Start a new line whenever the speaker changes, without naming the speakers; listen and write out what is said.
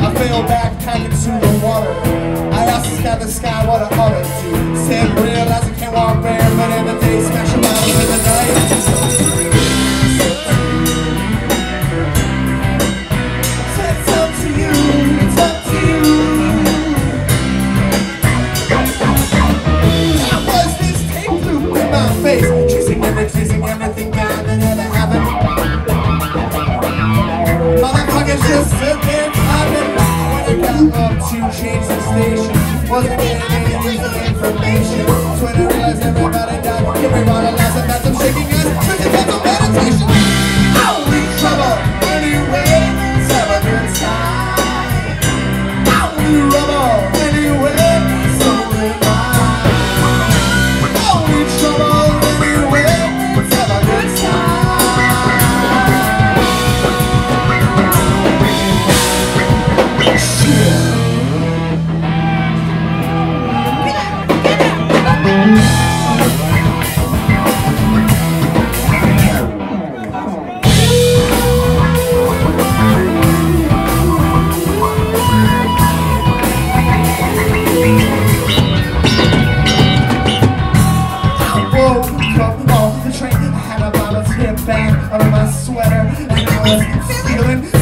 I fell back, packing to the water. I asked the sky, the sky what I ought to do. Said, realize to change the station. Wasn't getting any useful information. Twitter when I realized everybody died Everybody lost and that's I'm shaking ass Took a mental meditation. Holy trouble, anyway Seven inside. Holy rubble, anyway So am I. Holy trouble, anyway Seven inside. Yeah. children